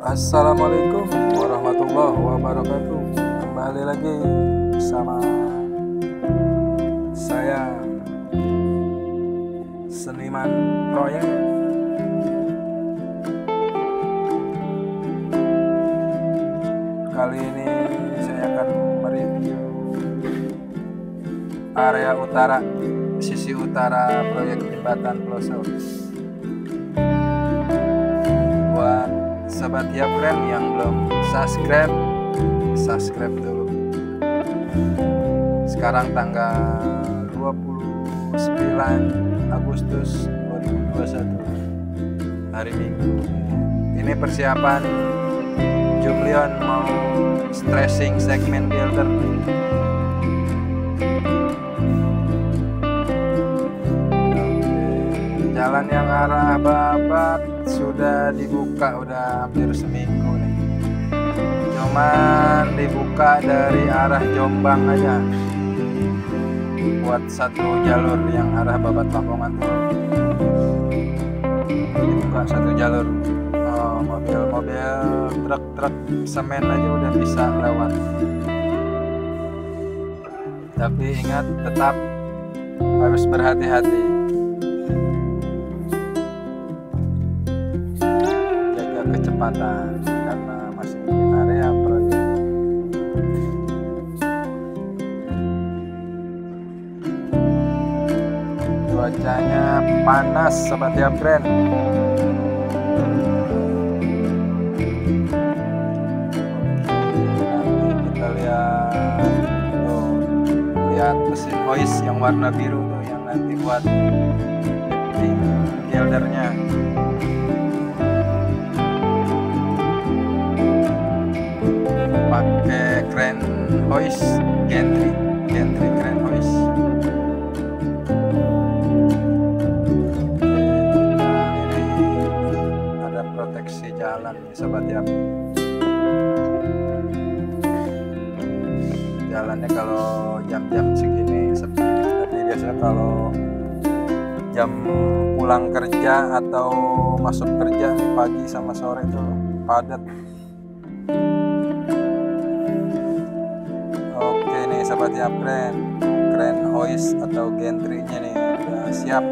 Assalamualaikum warahmatullahi wabarakatuh. Kembali lagi bersama saya Seniman Proyek. Kali ini saya akan mereview area utara sisi utara proyek jembatan pelosok. Buat sobat ya friend yang belum subscribe subscribe dulu. Sekarang tanggal 29 Agustus 2021 hari Minggu. Ini persiapan Jumlion mau stressing segmen builder jalan yang arah Babat sudah dibuka udah hampir seminggu nih. Cuman dibuka dari arah Jombang aja. Buat satu jalur yang arah Babat Lamongan dibuka satu jalur. Mobil-mobil truk-truk semen aja udah bisa lewat. Tapi ingat tetap harus berhati-hati kecepatan karena masih di area proyek. Cuacanya panas sobat ya friend nanti kita lihat tuh lihat mesin hoist yang warna biru tuh yang nanti buat lifting gildernya hoist gantry gantry crane hoist. Ada proteksi jalan nih sobat ya. Jalannya kalau jam-jam segini sepi. Tapi biasanya kalau jam pulang kerja atau masuk kerja pagi sama sore itu padat sahabat ya keren keren hoist atau gantry-nya nih? Udah siap.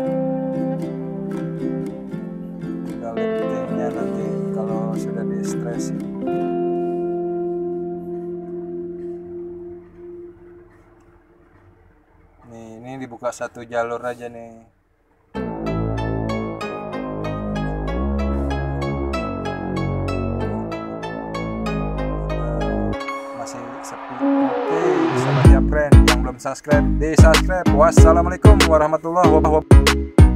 Tinggal liftingnya nanti kalau sudah di stress nih ini dibuka satu jalur aja nih subscribe di subscribe. Wassalamualaikum warahmatullahi wabarakatuh